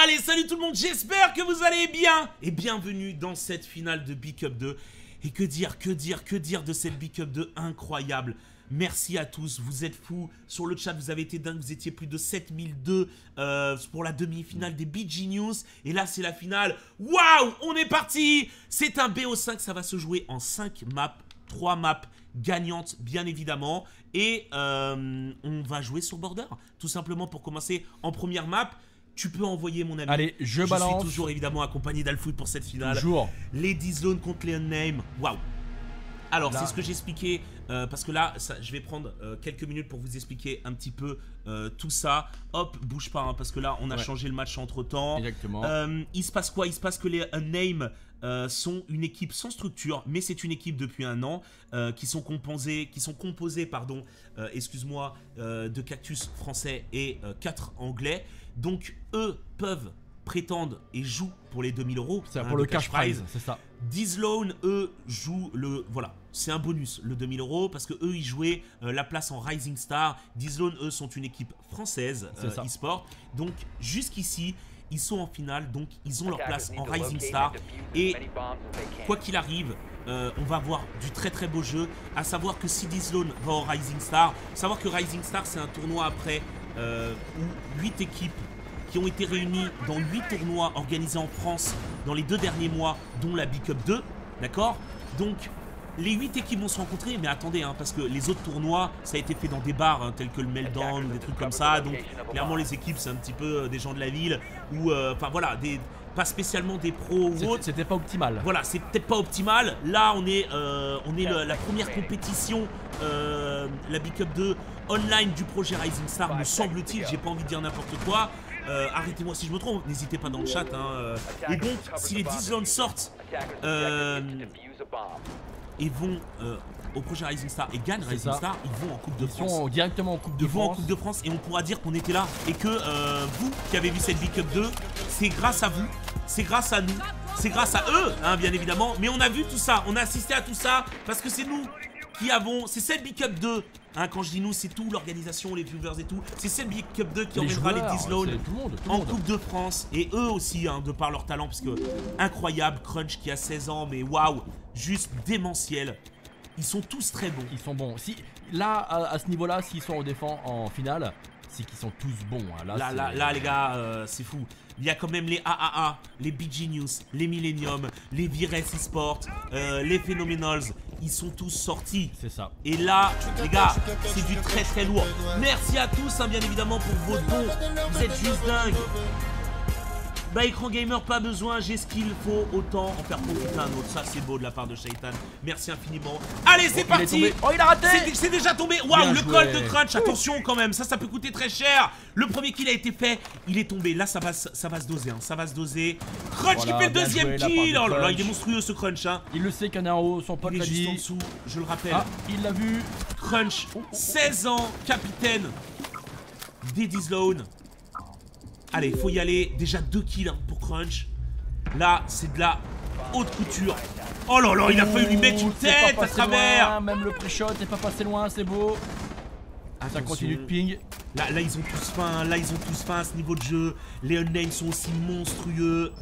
Allez, salut tout le monde, j'espère que vous allez bien Et bienvenue dans cette finale de Big Up 2. Et que dire, que dire, que dire de cette Big Up 2 incroyable Merci à tous, vous êtes fous. Sur le chat, vous avez été dingue, vous étiez plus de 7002 euh, pour la demi-finale des Big Genius. Et là, c'est la finale. Waouh On est parti C'est un BO5, ça va se jouer en 5 maps, 3 maps gagnantes, bien évidemment. Et euh, on va jouer sur Border, tout simplement pour commencer en première map tu peux envoyer mon ami. Allez, je, balance. Je suis toujours évidemment accompagné d'Alfoot pour cette finale. Toujours. Lady Zone contre Leon Name. Waouh. Alors, c'est ce que j'expliquais, euh, parce que là, ça, je vais prendre euh, quelques minutes pour vous expliquer un petit peu euh, tout ça. Hop, bouge pas, hein, parce que là, on a changé le match entre temps. Exactement. il se passe quoi? Il se passe que les Name sont une équipe sans structure, mais c'est une équipe depuis un an qui sont composés, qui sont composés, pardon, excuse-moi, de cactus français et 4 anglais. Donc eux peuvent prétendre et jouent pour les 2000 euros. C'est pour le cash prize, c'est ça. Dizloan, eux, jouent le... Voilà, c'est un bonus, le 2000 euros, parce que eux, ils jouaient euh, la place en Rising Star. Dizloan, eux, sont une équipe française euh, e-sport. Donc, jusqu'ici, ils sont en finale, donc ils ont leur place en Rising Star. Et quoi qu'il arrive, euh, on va voir du très très beau jeu. À savoir que si Dizloan va au Rising Star, savoir que Rising Star, c'est un tournoi après euh, où 8 équipes qui ont été réunies dans 8 tournois organisés en France dans les deux derniers mois, dont la Big Cup 2, d'accord? Donc, les 8 équipes vont se rencontrer, mais attendez, hein, parce que les autres tournois, ça a été fait dans des bars, hein, tels que le Meltdown, des trucs comme ça, donc clairement les équipes, c'est un petit peu euh, des gens de la ville, ou, euh, enfin voilà, des, pas spécialement des pros ou autres. C'était pas optimal. Voilà, c'est peut-être pas optimal. Là, on est, on est la première compétition, la Big Cup 2, online du projet Rising Star, me semble-t-il, j'ai pas envie de dire n'importe quoi. Euh, arrêtez-moi si je me trompe, n'hésitez pas dans le chat. Hein, euh. Et donc, si les Disneyland sortent euh, et vont au projet Rising Star et gagnent Rising Star, ils vont en Coupe de ils France. Vont directement en Coupe de ils France. vont en Coupe de France et on pourra dire qu'on était là et que vous qui avez vu cette Big Cup 2, c'est grâce à vous, c'est grâce à nous, c'est grâce à eux, hein, bien évidemment. Mais on a vu tout ça, on a assisté à tout ça parce que c'est nous qui avons, c'est cette Big Cup 2 Hein, quand je dis nous, c'est tout, l'organisation, les viewers et tout. C'est cette Big Cup 2 qui emmènera les Disloan en Coupe de France. Et eux aussi, hein, de par leur talent, parce que incroyable, Crunch qui a 16 ans, mais waouh, juste démentiel. Ils sont tous très bons. Ils sont bons. Si, là, à, ce niveau-là, s'ils sont au défend en finale, c'est qu'ils sont tous bons. Hein. Là, là, là, les gars, euh, c'est fou. Il y a quand même les AAA, les Big Genius, les Millennium, les Vires eSport, euh, les Phenomenals. Ils sont tous sortis. C'est ça. Et là, les gars, c'est du très très lourd. Merci à tous, hein, bien évidemment, pour vos dons. Vous êtes juste dingues. Bah écran gamer, pas besoin, j'ai ce qu'il faut, autant en faire profiter un autre. Ça c'est beau de la part de Shaitan. Merci infiniment. Allez, c'est parti Oh, il a raté C'est déjà tombé Waouh, le col de Crunch, attention quand même, ça, ça peut coûter très cher Le premier kill a été fait, il est tombé. Là, ça va, ça va se doser, hein. ça va se doser. Crunch qui fait le deuxième kill Oh là là, il est monstrueux ce Crunch, hein. Il le sait haut, son pote l'a dit. en dessous, je le rappelle. Ah, il l'a vu. Crunch, 16 ans, capitaine des Dizlone. Allez, faut y aller. Déjà 2 kills pour Crunch. Là, c'est de la haute couture. Oh là là, il a failli lui mettre une tête à travers. même le pré-shot n'est pas passé loin, c'est beau. Ça continue de ping. Là, là, ils ont tous faim. Là, ils ont tous faim à ce niveau de jeu. Les unnames sont aussi monstrueux.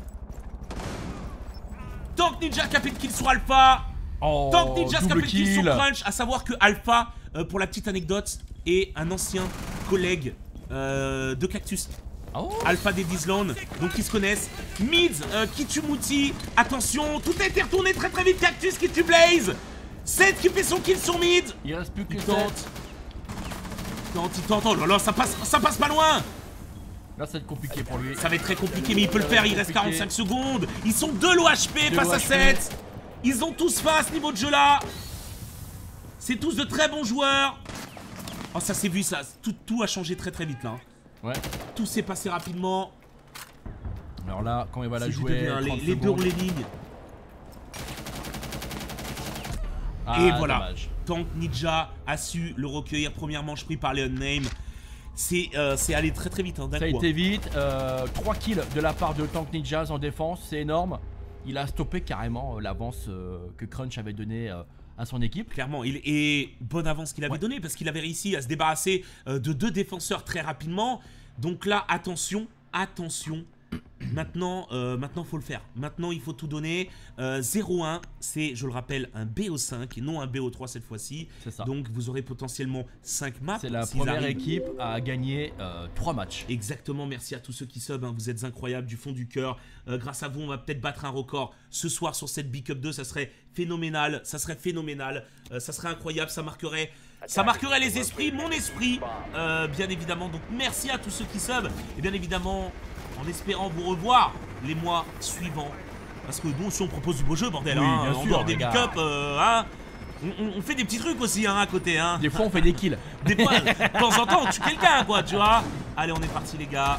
Tank Ninja a fait kill sur Alpha. Oh, Tank Ninja a fait kill sur Crunch. À savoir que Alpha, euh, pour la petite anecdote, est un ancien collègue euh, de Cactus. Oh. Alpha des Disland, donc ils se connaissent. Mid, euh, Kitumuti, attention, tout a été retourné très très vite. Cactus, Kitu Blaze. 7 qui fait son kill sur mid. Il reste plus que il tente. Il tente, il tente. Oh là là, ça passe, ça passe pas loin. Là, ça va être compliqué pour lui. Ça va être très compliqué, mais il peut le faire. Il reste 45 secondes. Ils sont 2 low HP face à 7. Ils ont tous à ce niveau de jeu là. C'est tous de très bons joueurs. Oh, ça s'est vu, ça. Tout, tout a changé très très vite là. Ouais. Tout s'est passé rapidement. Alors là, quand il va la jouer, les, deux ont les lignes. Ah, et voilà, Tank Ninja a su le recueillir. Première manche pris par Leon Name. C'est euh, allé très très vite. Hein, Ça a été vite. Euh, 3 kills de la part de Tank Ninja en défense, c'est énorme. Il a stoppé carrément euh, l'avance euh, que Crunch avait donné à son équipe. Clairement, il est bonne avance qu'il avait donné parce qu'il avait réussi à se débarrasser de deux défenseurs très rapidement. Donc là, attention, attention, Maintenant, euh, maintenant faut le faire. Maintenant, il faut tout donner. 0-1, c'est, je le rappelle, un BO5 et non un BO3 cette fois-ci. C'est ça. Donc, vous aurez potentiellement 5 maps. C'est la première équipe à gagner 3 matchs. Exactement. Merci à tous ceux qui sub. Hein. Vous êtes incroyables du fond du cœur. grâce à vous, on va peut-être battre un record ce soir sur cette Big Up 2. Ça serait phénoménal. Ça serait phénoménal. ça serait incroyable. Ça marquerait ça marquerait les esprits, mon esprit, euh, bien évidemment. Donc merci à tous ceux qui sub. Et bien évidemment, en espérant vous revoir les mois suivants. Parce que nous aussi on propose du beau jeu, bordel. hein, en dehors des euh, hein, on, fait des petits trucs aussi hein, à côté. Hein. Des fois on fait des kills. Des fois, de temps en temps on tue quelqu'un, quoi, tu vois. Allez, on est parti, les gars.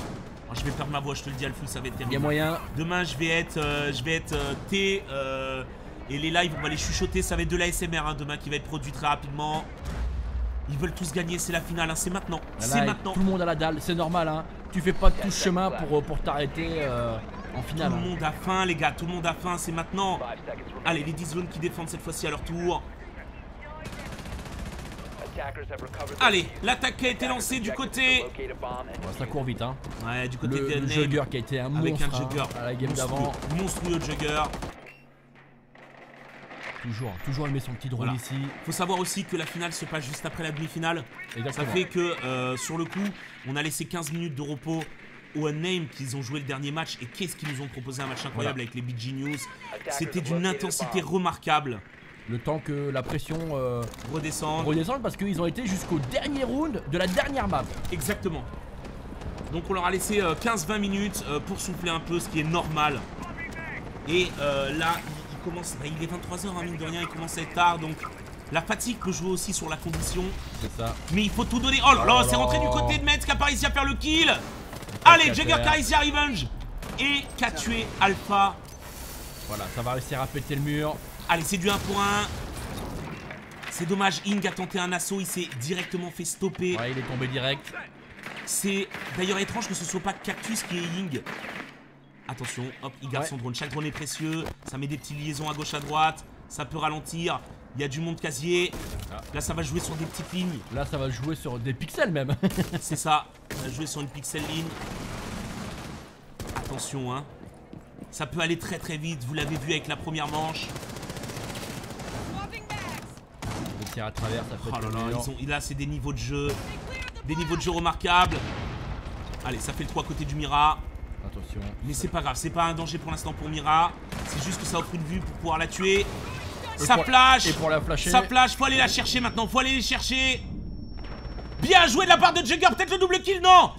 Oh, je vais perdre ma voix, je te le dis, Alfou, ça va être terrible. Il y a moyen. Demain, je vais être, euh, je vais être T. et les lives, on va les chuchoter. Ça va être de l'ASMR hein, demain qui va être produit très rapidement. Ils veulent tous gagner, c'est la finale, hein, c'est maintenant. C'est maintenant. Tout le monde à la dalle, c'est normal. Hein. Tu fais pas tout chemin pour, euh, pour t'arrêter euh, en finale. Tout le hein. monde a faim, les gars, tout le monde a faim, c'est maintenant. Allez, les 10 zones qui défendent cette fois-ci à leur tour. Allez, l'attaque qui a été lancée du côté. ça court vite, hein. Ouais, du côté le, le Jugger qui a été un monstre Avec un jugger. à la game d'avant. Monstrueux Jugger. Toujours, toujours elle met son petit drone ici. Faut savoir aussi que la finale se passe juste après la demi-finale. Ça fait que euh, sur le coup, on a laissé 15 minutes de repos au Unnamed qu'ils ont joué le dernier match et qu'est-ce qu'ils nous ont proposé un match incroyable avec les Big News. C'était d'une intensité remarquable. Le temps que la pression euh, redescende. redescende parce qu'ils ont été jusqu'au dernier round de la dernière map. Exactement. Donc on leur a laissé 15-20 euh, minutes pour souffler un peu, ce qui est normal. Et là, bah, il est 23h, hein, mine de rien, il commence à être tard, donc la fatigue peut jouer aussi sur la condition. C'est ça. Mais il faut tout donner. Oh là là, c'est rentré du côté de Metz qui a pas réussi à faire le kill. Allez, Jagger qui a réussi à revenge. Et qui a tué Alpha. Voilà, ça va réussir à péter le mur. Allez, c'est du 1 pour 1. C'est dommage, Ing a tenté un assaut, il s'est directement fait stopper. Ouais, il est tombé direct. C'est d'ailleurs étrange que ce soit pas Cactus qui est Ing. Attention, hop, il garde son drone. Chaque drone est précieux. Ça met des petites liaisons à gauche, à droite. Ça peut ralentir. Il y a du monde casier. Ah. Là, ça va jouer sur des petites lignes. Là, ça va jouer sur des pixels même. C'est ça. Ça va jouer sur une pixel ligne. Attention, hein. Ça peut aller très très vite. Vous l'avez vu avec la première manche. Le tir à travers, ça fait oh là, là, là c'est des niveaux de jeu. Des niveaux de jeu remarquables. Allez, ça fait le 3 côté du Mira. Attention. Mais c'est pas grave, c'est pas un danger pour l'instant pour Mira. C'est juste que ça offre une vue pour pouvoir la tuer. ça Et pour la flasher. Ça flash, faut aller la chercher maintenant, faut aller les chercher. Bien joué de la part de Jugger, peut-être le double kill, non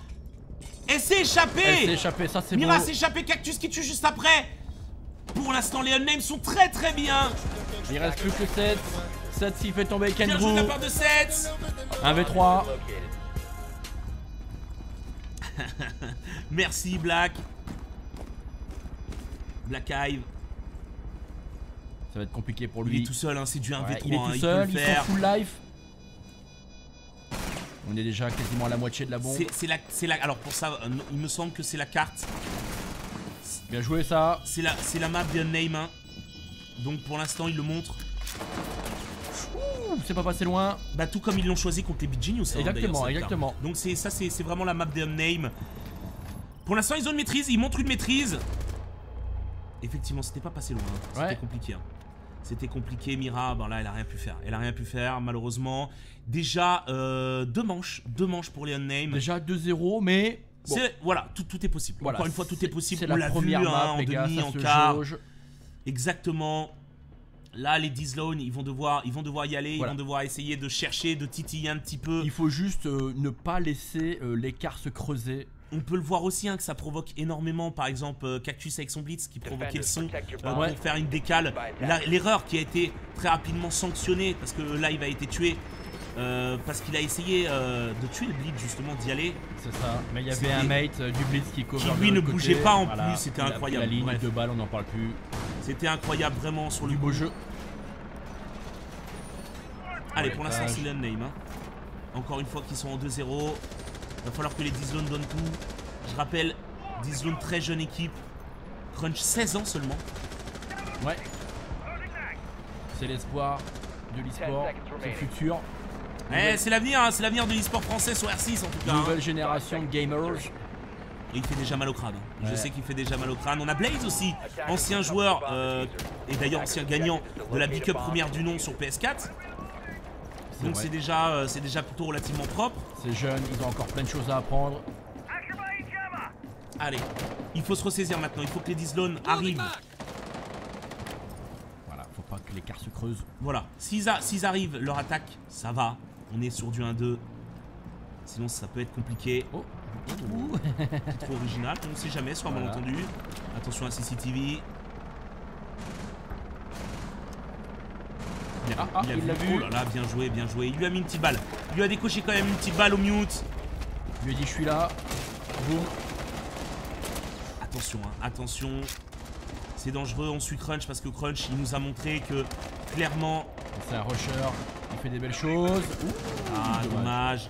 Elle s'est échappée Elle s'est échappée, ça c'est Mira s'est échappée, Cactus qui tue juste après. Pour l'instant, les unnames sont très très bien. Il reste plus que 7. 7 s'il fait tomber Kendrew. Bien joué de la part de 7. 1v3. Merci Black. Black Hive. Ça va être compliqué pour lui. Il est tout seul, hein, c'est du 1v3. il est tout hein, seul, il, full life. On est déjà quasiment à la moitié de la bombe. C'est la, la, alors pour ça, euh, il me semble que c'est la carte. Bien joué ça. C'est la, la map de Name. Hein. Donc pour l'instant, il le montre c'est pas passé loin. Bah tout comme ils l'ont choisi contre les Big Genius. Hein, exactement, exactement. Donc c'est ça, c'est vraiment la map des Name. Pour l'instant, ils ont une maîtrise, ils montrent une maîtrise. Effectivement, c'était pas passé loin. Hein. C'était compliqué. Hein. C'était compliqué, Mira, ben là elle a rien pu faire. Elle a rien pu faire malheureusement. Déjà euh, deux manches, deux manches pour les Unnamed. Déjà 2-0 mais... Voilà, tout, tout, est possible. Encore une fois, tout est possible. On l'a vu map, en demi, en quart. Exactement. Là, les Dizlone, ils vont devoir, ils vont devoir y aller, ils vont devoir essayer de chercher, de titiller un petit peu. Il faut juste euh, ne pas laisser euh, l'écart se creuser. On peut le voir aussi hein, que ça provoque énormément, par exemple euh, Cactus avec son blitz qui provoquait le son pour faire une décale. L'erreur qui a été très rapidement sanctionnée parce que là il a été tué parce qu'il a essayé de tuer le blitz justement d'y aller. C'est ça. Mais il y avait un mate du blitz qui couvre. Qui lui ne bougeait pas en plus, c'était incroyable. La ligne de balle, on n'en parle plus. C'était incroyable vraiment sur du beau jeu. Allez, pour l'instant, c'est l'uname. Hein. Encore une fois, qu'ils sont en 2-0. Il va falloir que les Dizlone donnent tout. Je rappelle, Dizlone, très jeune équipe. Crunch, 16 ans seulement. Ouais. C'est l'espoir de l'e-sport, c'est le futur. Eh, c'est l'avenir, hein, c'est l'avenir de l'e-sport français sur R6 en tout cas. Nouvelle hein. génération de gamers. il fait déjà mal au crâne. Je sais qu'il fait déjà mal au crâne. On a Blaze aussi, ancien joueur euh, et d'ailleurs ancien gagnant de la Big Cup première du nom sur PS4. Donc c'est déjà, euh, c'est déjà plutôt relativement propre. C'est jeune, ils ont encore plein de choses à apprendre. Allez, il faut se ressaisir maintenant. Il faut que les Dizlone arrivent. Voilà, faut pas que l'écart se creuse. Voilà, s'ils arrivent, leur attaque, ça va. On est sur du 1-2. Sinon, ça peut être compliqué. Oh. C'est trop original, on ne sait jamais, soit voilà. malentendu. Attention à CCTV. Ah, ah, il, a, vu. Oh là là, bien joué, bien joué. Il lui a mis une petite balle. Il lui a décoché quand même une petite balle au mute. Il lui a dit je suis là. Boum. Attention, hein, attention. C'est dangereux, on suit Crunch parce que Crunch il nous a montré que clairement. C'est un rusher, il fait des belles choses. ah, dommage.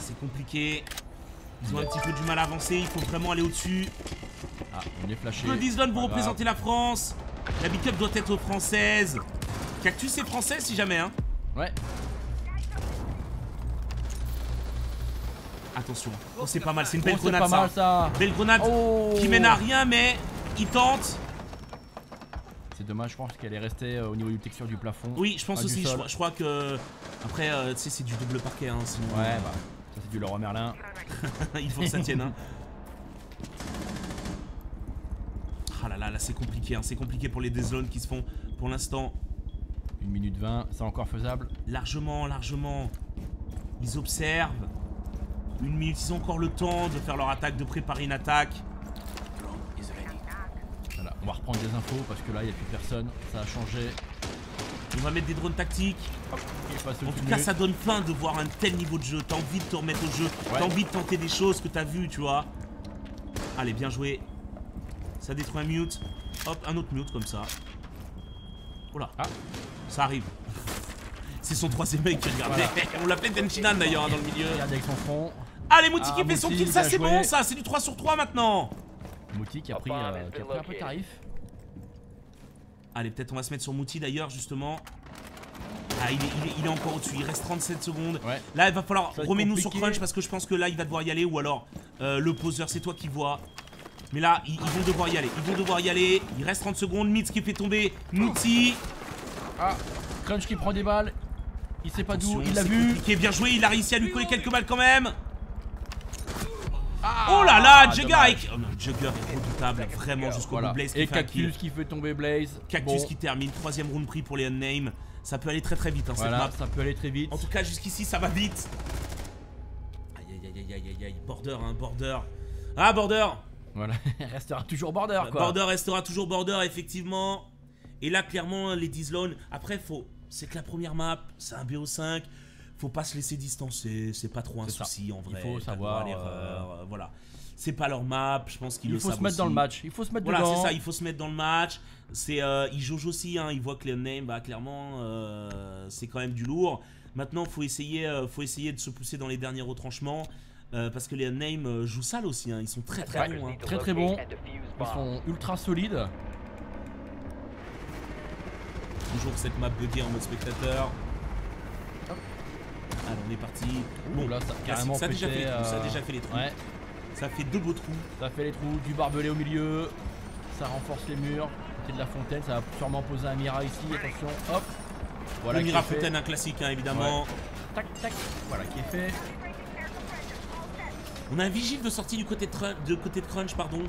C'est compliqué. Ils ont un petit peu du mal à avancer, il faut vraiment aller au-dessus. Ah, on est flashé. Le vous représentez la France. La Big Cup doit être française. Cactus est français si jamais, hein. Ouais. Attention. Oh, c'est pas mal, c'est une belle oh, grenade ça. Belle grenade oh. qui mène à rien, mais il tente. C'est dommage, je pense qu'elle est restée euh, au niveau du texture du plafond. Oui, je pense aussi. Je, crois que. Après, euh, tu sais, c'est du double parquet. Hein, sinon... Ouais, bah. Ça, c'est du Leroy Merlin. il faut que ça tienne. Hein. Ah là c'est compliqué. Hein. C'est compliqué pour les dézones qui se font pour l'instant. 1 minute 20, c'est encore faisable? Largement, largement. Ils observent. Une minute, ils ont encore le temps de faire leur attaque, de préparer une attaque. Voilà, on va reprendre des infos parce que là, il n'y a plus personne. Ça a changé. On va mettre des drones tactiques. en tout cas, ça donne faim de voir un tel niveau de jeu. T'as envie de te remettre au jeu. T'as envie de tenter des choses que t'as vues, tu vois. Allez, bien joué. Ça détruit un mute. Hop, un autre mute comme ça. Oh là. Ah. Ça arrive. C'est son troisième mec qui regardait. On l'appelait Denchinan d'ailleurs hein, dans le milieu. Regarde avec son front. Allez, Mouti qui ah, fait son kill, ça c'est bon ça, c'est du 3 sur 3 maintenant. Mouti qui a pris, euh, qui a pris un peu de tarif. Allez, peut-être on va se mettre sur Mouti d'ailleurs, justement. Ah, il est, il est, encore au-dessus, il reste 37 secondes. Là, il va falloir. Remets-nous sur Crunch parce que je pense que là, il va devoir y aller. Ou alors, euh, le poseur, c'est toi qui vois. Mais là, ils, vont devoir y aller. Ils vont devoir y aller. Il reste 30 secondes. Mitz qui fait tomber Mouti. Ah, Crunch qui prend des balles. Il sait pas d'où, il l'a vu. Qui est bien joué, il a réussi à lui coller quelques balles quand même. Ah, oh là là, Jugger oh Jugger est redoutable, vraiment jusqu'au bout. Blaze Et Cactus qui fait tomber Blaze. Cactus qui termine, troisième round pris pour les Unnamed. Ça peut aller très très vite, hein, voilà, cette map. ça peut aller très vite. En tout cas, jusqu'ici, ça va vite. Aïe aïe aïe aïe aïe aïe, border, hein, border. Ah, border Voilà, restera toujours border quoi. Border restera toujours border, effectivement. Et là, clairement, les Dizlone, après, faut. C'est que la première map, c'est un BO5 faut pas se laisser distancer, c'est pas trop un souci en vrai. Il faut savoir l'erreur, euh, voilà. C'est pas leur map, je pense qu'ils le savent Il faut se mettre dans le match, il faut se mettre Voilà, c'est ça, il faut se mettre dans le match. C'est euh, ils jaugent aussi hein, ils voient que les name bah clairement euh, c'est quand même du lourd. Maintenant, faut essayer faut essayer de se pousser dans les derniers retranchements. Parce que les name jouent sale aussi, hein. ils sont très très bons. Hein. Très très bons. Ils sont ultra solides. Toujours cette map buggée en mode spectateur. Alors on est parti. Bon, là, ça, carrément ça, a déjà fait, ça a déjà fait les trous. Ouais. Ça fait deux beaux trous. Ça fait les trous, du barbelé au milieu. Ça renforce les murs. Côté de la fontaine, ça va sûrement poser un Mira ici. Attention, hop. Voilà le Mira fontaine, un classique hein, évidemment. Tac, tac. Voilà qui est fait. On a un vigile de sortie du côté de, côté de Crunch, pardon.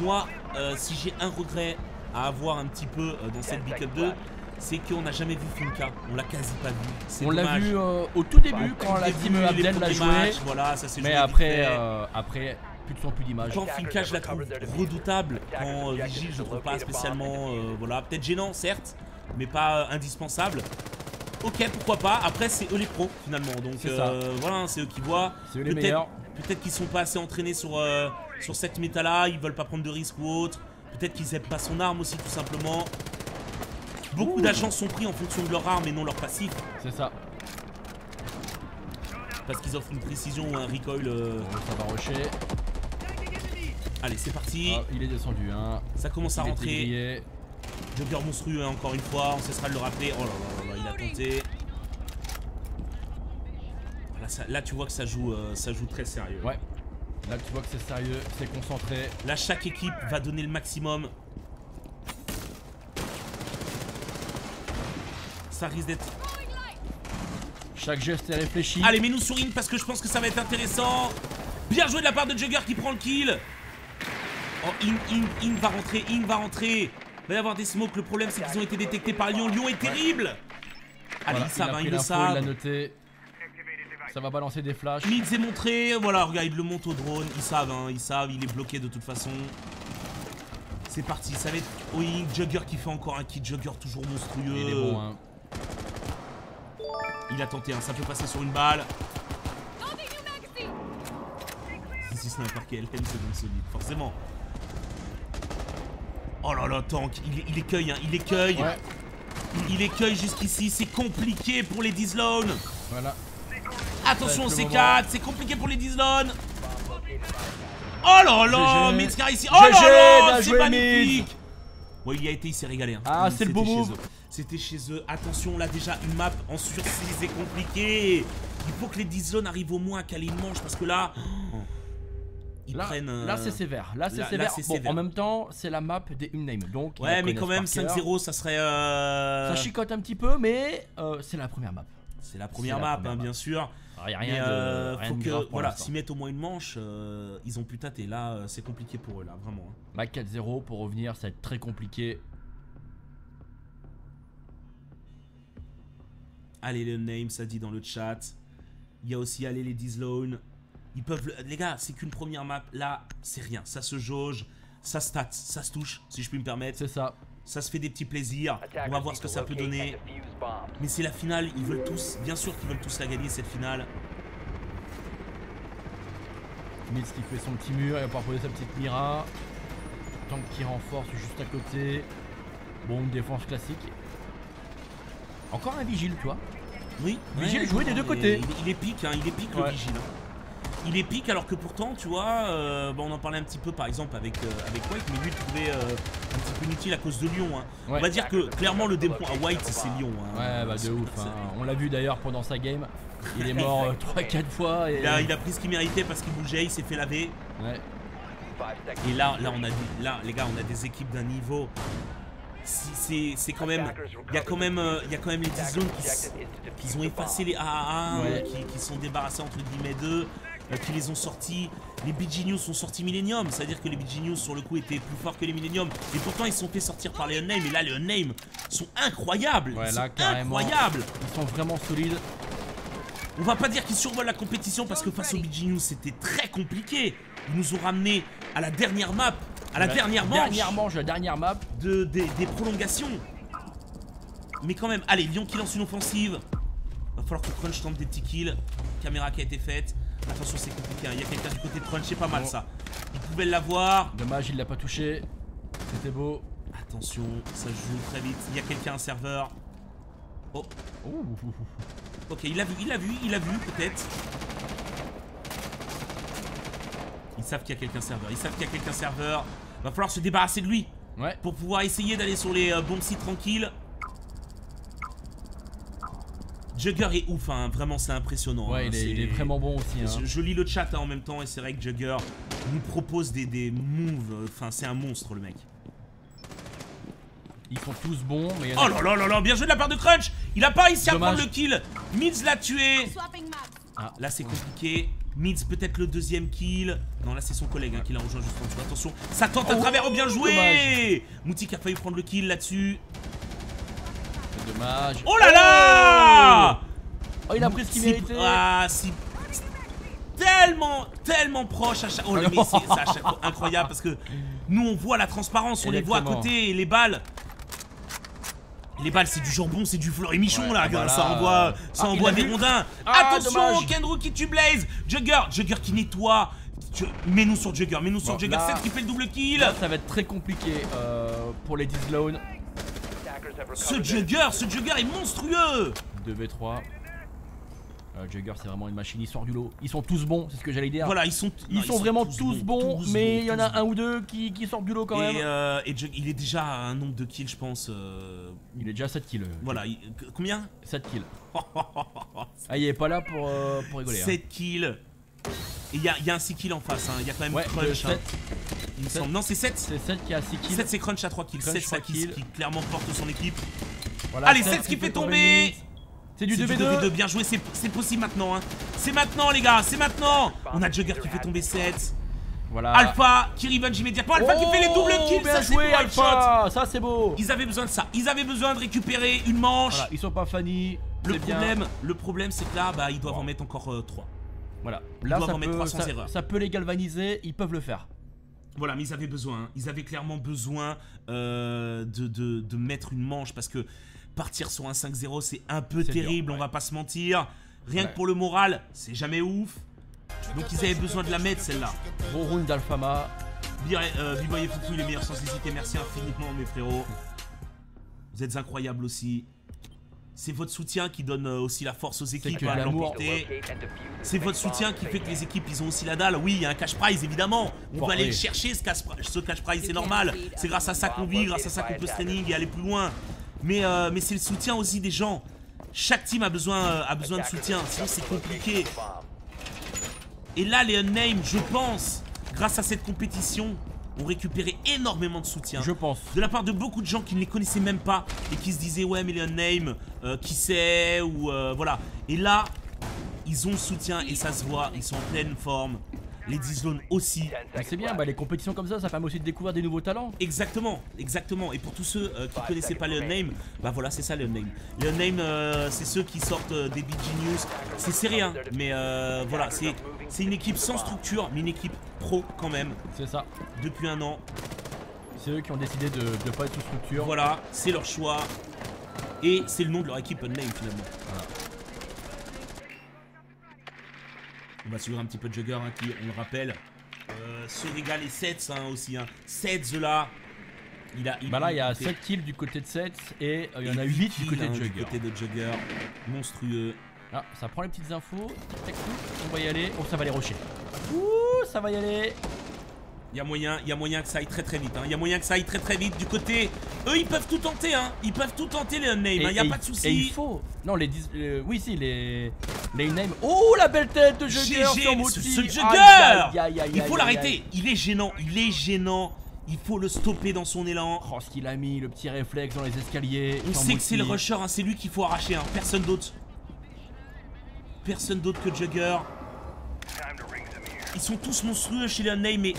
Moi, euh, si j'ai un regret à avoir un petit peu euh, dans cette Up 2, c'est qu'on n'a jamais vu Funka. On l'a quasi pas vu. On l'a vu euh, au tout début quand la team Abdel l'a joué. voilà, ça Mais après, après, plus de son, plus d'image. Quand Funka, je la trouve redoutable. Quand Vigile, je trouve pas spécialement. voilà, peut-être gênant, certes, mais pas indispensable. Ok, pourquoi pas. Après, c'est eux les pros finalement. Donc voilà, c'est eux qui voient. C'est eux les meilleurs. Peut-être qu'ils sont pas assez entraînés sur, sur cette méta là. Ils veulent pas prendre de risques ou autre. Peut-être qu'ils aiment pas son arme aussi, tout simplement. Beaucoup d'agents sont pris en fonction de leur arme et non leur passif. C'est ça. Parce qu'ils offrent une précision ou un recoil. Euh... ça va rusher. Allez, c'est parti. Ah, il est descendu. Hein. Ça commence à rentrer. Joker monstrueux, hein, encore une fois. On cessera de le rappeler. Oh là là là, tu vois que ça joue, euh, ça joue très sérieux. Ouais. Là, tu vois que c'est sérieux, c'est concentré. Là, chaque équipe va donner le maximum. Ça risque d'être... Chaque geste est réfléchi. Allez, mets-nous sur In parce que je pense que ça va être intéressant. Bien joué de la part de Jugger qui prend le kill. Oh, In, In, In va rentrer, In va rentrer. Il va y avoir des smokes. Le problème, c'est qu'ils ont été détectés par Lyon. Lyon est terrible. Allez, ils savent, il le savent. Il l'a noté. Ça va balancer des flashs. Mids est montré, voilà, regarde, il le monte au drone, ils savent, hein, ils savent, il est bloqué de toute façon. C'est parti, ça va être... Oui, Jugger qui fait encore un kill, Jugger toujours monstrueux. Il est bon, hein. Il a tenté, hein, ça peut passer sur une balle. Si sniper KLM, c'est donc solide, forcément. Oh là là, tank, il, il écueille, hein, il écueille. Ouais, Il écueille jusqu'ici, c'est compliqué pour les Dizlone. voilà. Attention au Ça va être le C4, c'est compliqué pour les Dizlone. Oh là là. Mitskar ici. Oh là là, c'est magnifique. Ouais, il y a été, il s'est régalé. hein. Ah, c'est le beau move. C'était chez eux. Attention, là déjà une map en sursis, c'est compliqué. Il faut que les Dizlone arrivent au moins à caler une manche parce que là, ils Là, prennent. euh, là c'est sévère. Là, c'est sévère. c'est bon, sévère. en même temps, c'est la map des Unnamed. Donc, Ouais, mais quand même connaissent par cœur. 5-0, ça serait. euh, Ça chicote un petit peu, mais euh, c'est la première map. C'est la première la map, première hein, map. bien sûr. Il y a Mais rien euh, de, rien faut de que voilà, mettent au moins une manche, euh, ils ont pu tâter. Là, euh, c'est compliqué pour eux, là, vraiment. hein. Bah 4-0 pour revenir, ça va être très compliqué. Allez, le name, ça dit dans le chat. Il y a aussi allez les Dizlone. Ils peuvent. le- Les gars, c'est qu'une première map. Là, c'est rien. Ça se jauge, ça stat, ça se touche, si je puis me permettre. C'est ça. Ça se fait des petits plaisirs. On va voir ce que ça peut donner. Mais c'est la finale. Ils veulent tous. Bien sûr qu'ils veulent tous la gagner cette finale. Mitz qui fait son petit mur, il va pouvoir poser sa petite mira. Tank qui renforce juste à côté. Bon, une défense classique. Encore un vigile, toi. Oui. Vigile Ouais, joué des deux côtés. Il, il est pique, hein, il est pique le vigile. hein. Il est pique alors que pourtant, tu vois, euh, bon, on en parlait un petit peu par exemple avec, euh, avec White, mais lui il trouvait euh, un petit peu inutile à cause de Lyon. hein. Ouais. On va dire que clairement le démon à White c'est Lyon. hein. Ouais, bah de ouf. hein. On l'a vu d'ailleurs pendant sa game. Il est mort 3-4 fois. Et... Il a, il a pris ce qu'il méritait parce qu'il bougeait, il s'est fait laver. Ouais. Et là, là, on a, des- là, les gars, on a des équipes d'un niveau. C'est c'est quand même, il y a quand même, il y a quand même les 10 zones qui, ont effacé les AAA, Ouais. qui, qui sont débarrassés entre guillemets d'eux, qui les ont sortis. Les BG News sont sortis Millennium, c'est-à-dire que les BG News sur le coup étaient plus forts que les Millennium. Et pourtant ils se sont fait sortir par les Unnamed. Et là les Unnamed sont incroyables, Ouais, ils là, sont carrément. incroyables. Ils sont vraiment solides. On va pas dire qu'ils survolent la compétition parce que face aux BG News c'était très compliqué. Ils nous ont ramené à la dernière map, à la dernière manche. Dernière manche, la dernière map. de, des, des prolongations. Mais quand même, allez, Lyon qui lance une offensive. Va falloir que Crunch tente des petits kills. Caméra qui a été faite. Attention, c'est compliqué. hein. Il y a quelqu'un du côté de Crunch, c'est pas mal ça. Il pouvait l'avoir. Dommage, il l'a pas touché. C'était beau. Attention, ça joue très vite. Il y a quelqu'un, un serveur. Oh, Ouh. ok, il l'a vu, il l'a vu, il l'a vu, peut-être. Ils savent qu'il y a quelqu'un serveur. Ils savent qu'il y a quelqu'un serveur. Va falloir se débarrasser de lui. Ouais. pour pouvoir essayer d'aller sur les euh, bons sites tranquilles. Jugger est ouf, hein. vraiment c'est impressionnant. Ouais, hein. il est, il C'est- est vraiment bon aussi. hein. Je, je lis le chat hein, en même temps et c'est vrai que Jugger nous propose des, des moves, enfin c'est un monstre le mec. Ils sont tous bons, mais Oh là là là là, bien joué de la part de Crunch Il a pas réussi à prendre le kill Mids l'a tué. Ah, là c'est compliqué. Mids peut-être le deuxième kill. Non, là c'est son collègue hein, qui l'a rejoint juste en dessous. Attention, ça tente à Oh, travers, oh bien joué dommage. Moutik a failli prendre le kill là-dessus. Dommage. Oh là là Oh, il a pris ce qu'il méritait. Ah, si. Tellement, tellement proche à chaque. Oh, mais c'est à chaque fois incroyable parce que nous on voit la transparence, on les voit à côté et les balles. Les balles, c'est du jambon, c'est du fleur et michon Ouais, là, ah bah ça envoie, ça ah, envoie des rondins. Ah, Attention. Kendrew qui tue Blaze. Jugger, Jugger qui nettoie. Mets-nous sur Jugger, mets-nous sur Bon, Jugger. là- 7 qui fait le double kill. Là, ça va être très compliqué euh, pour les Dizlone. Ce Jugger, ce Jugger est monstrueux. 2v3. Euh, Jugger c'est vraiment une machine, il sort du lot. Ils sont tous bons, c'est ce que j'allais dire. Voilà, ils sont, ils, sont, vraiment tous, bons, mais il y en a un ou deux qui, sortent du lot quand même. Euh, et il est déjà à un nombre de kills, je pense. Euh, il est déjà à 7 kills. Voilà, combien? 7 kills. ah, il est pas là pour, pour rigoler. 7 hein. kills. Et il y a, un 6 kills en face, hein. il y a quand même Crunch. Hein. Il me semble. Non, c'est 7. C'est 7 qui a 6 kills. 7 c'est Crunch à 3 kills. 7 c'est qui, qui clairement porte son équipe. Allez, 7 qui fait tomber. C'est du 2v2. Bien joué, c'est possible maintenant. Hein. C'est maintenant, les gars, c'est maintenant. On a Jugger qui fait tomber 7. Voilà. Alpha qui revenge immédiatement. Alpha qui fait les doubles kills. Oh, bien joué, Alpha. Ça, c'est beau. Ils avaient besoin de ça. Ils avaient besoin de récupérer une manche. Ils sont pas fanny. Le problème, le problème, c'est que là, bah, ils doivent en mettre encore 3. Voilà. Là, ça peut, ça, peut les galvaniser. Ils peuvent le faire. Voilà, mais ils avaient besoin. Hein. Ils avaient clairement besoin euh, de, de, de, mettre une manche parce que Partir sur un 5-0, c'est un peu terrible, on va pas se mentir. Rien que pour le moral, c'est jamais ouf. Donc ils avaient besoin de la mettre celle-là. Bon round d'Alfama. Euh, Vivoye Fufu, les meilleurs sans hésiter. Merci infiniment, mes frérots. Vous êtes incroyables aussi. C'est votre soutien qui donne euh, aussi la force aux équipes à l'emporter. C'est votre soutien qui fait que les équipes, ils ont aussi la dalle. Oui, il y a un cash prize, évidemment. On va aller le chercher, ce cash, ce cash prize, c'est normal. C'est grâce à ça qu'on vit, grâce à ça qu'on peut se training et aller plus loin. Mais, euh, mais c'est le soutien aussi des gens. Chaque team a besoin, euh, a besoin de soutien, sinon c'est compliqué. Et là, les Unnamed, je pense, grâce à cette compétition, ont récupéré énormément de soutien. Je pense. De la part de beaucoup de gens qui ne les connaissaient même pas et qui se disaient ouais mais les Unnamed, euh, qui sait ou voilà. Et là, ils ont le soutien et ça se voit, ils sont en pleine forme les 10 zones aussi. C'est bien, bah, les compétitions comme ça, ça permet aussi de découvrir des nouveaux talents. Exactement, exactement. Et pour tous ceux euh, qui connaissaient pas les Unnamed, bah voilà, c'est ça les Unnamed. Les Unnamed, euh, c'est ceux qui sortent euh, des BG News. C'est serré, hein, mais voilà, c'est une équipe sans structure, mais une équipe pro quand même. C'est ça. Depuis un an. C'est eux qui ont décidé de ne pas être sous structure. Voilà, c'est leur choix. Et c'est le nom de leur équipe Unnamed finalement. Voilà. On va suivre un petit peu de Jugger hein, qui, on le rappelle, euh, se régale et Sets hein, aussi. Hein. Sets là, il a, bah là, il y a 7 kills du côté de Sets et euh, il y en a 8 du côté de Jugger. Du côté de Jugger, monstrueux. Ah, ça prend les petites infos. On va y aller. Oh, ça va les rocher. Ouh, ça va y aller. Il y a moyen, il y a moyen que ça aille très très vite. Hein. Il y a moyen que ça aille très très vite du côté. Eux, ils peuvent tout tenter. Hein. Ils peuvent tout tenter les unnamed. Il n'y a pas de souci. il faut. Non, les. Euh, oui, si, les. Les unnamed. Oh, la belle tête de Jugger sur Ce, ce Jugger Il faut l'arrêter. Il est gênant. Il est gênant. Il faut le stopper dans son élan. Oh, ce qu'il a mis, le petit réflexe dans les escaliers. On sait que c'est le rusher. Hein. C'est lui qu'il faut arracher. Hein. Personne d'autre. Personne d'autre que Jugger. Ils sont tous monstrueux chez les unnamed, mais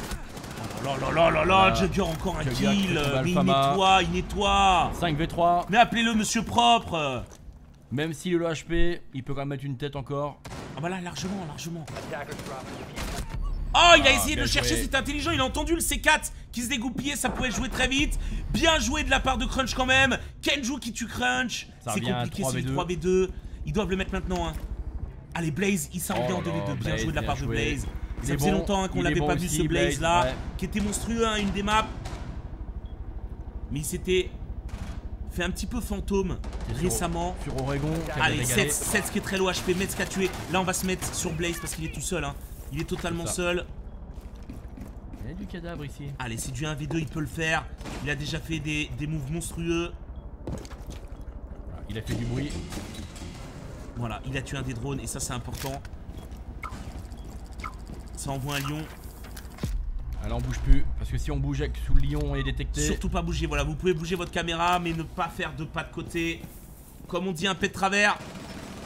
là là là là là, Jugger encore un kill. Mais il nettoie, il nettoie. 5v3. Mais appelez-le monsieur propre. Même s'il est le HP, il peut quand même mettre une tête encore. Ah bah là, largement, largement. Oh, il a ah, essayé de le chercher, c'était intelligent, il a entendu le C4 qui se dégoupillait, ça pouvait jouer très vite. Bien joué de la part de Crunch quand même. Kenju qui tue Crunch. C'est compliqué, c'est 3v2. Ils doivent le mettre maintenant. Hein. Allez, Blaze, il s'en oh en 2v2. Bien joué de la part de Blaze. Ça faisait longtemps hein, qu'on l'avait pas vu ce Blaze, là, qui était monstrueux, hein, une des maps. Mais il s'était fait un petit peu fantôme récemment. Sur Oregon. Allez, 7, 7 ce qui est très low HP, Metz qui a tué. Là, on va se mettre sur Blaze parce qu'il est tout seul. Hein. Il est totalement seul. Il y a du cadavre ici. Allez, c'est du 1v2, il peut le faire. Il a déjà fait des, des moves monstrueux. Il a fait du bruit. Voilà, il a tué un des drones et ça, c'est important. Ça envoie un lion. Alors on bouge plus, parce que si on bouge avec sous le lion, on est détecté. Surtout pas bouger, voilà, vous pouvez bouger votre caméra, mais ne pas faire de pas de côté. Comme on dit, un pet de travers.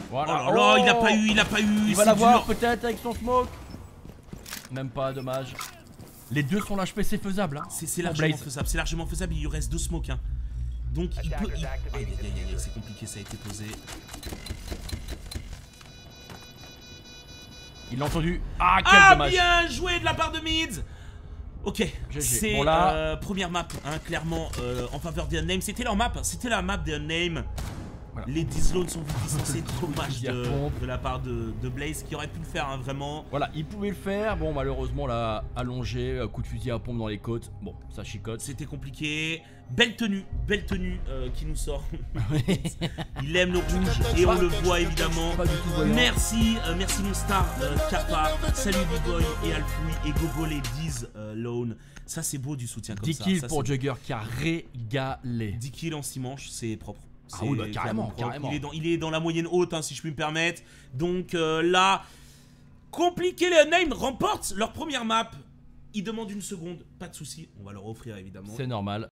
Voilà. Oh là il a pas eu, il a pas eu. Il va l'avoir peut-être avec son smoke. Même pas, dommage. Les deux sont l'HP, c'est faisable. Hein. C'est largement faisable, c'est largement faisable, il lui reste deux smokes. Hein. Donc il peut... Aïe aïe aïe, c'est compliqué, ça a été posé. Il l'a entendu. Ah, quel ah, bien joué de la part de Mids Ok, c'est la euh, première map, hein, clairement, euh, en faveur des Unnamed. C'était leur map, c'était la map des Unnamed. Les 10 zones sont c'est dommage de, de, la part de, Blaze qui aurait pu le faire hein, vraiment. Voilà, il pouvait le faire. Bon, malheureusement, là, allongé, euh, coup de fusil à pompe dans les côtes. Bon, ça chicote. C'était compliqué. Belle tenue, belle tenue euh, qui nous sort. il aime le rouge et on le voit évidemment. merci, euh, merci mon star Kappa. Salut B-Boy et Alfoui et Gogo les 10 Lone. Ça c'est beau du soutien comme 10 kills pour Jugger qui a régalé. 10 kills en 6 manches, c'est propre. Ah oui, bah, carrément, carrément. Il est, dans, il est, dans, la moyenne haute, hein, si je puis me permettre. Donc euh, là, compliqué, les Unnamed remportent leur première map. Ils demandent une seconde, pas de souci, on va leur offrir évidemment. C'est normal.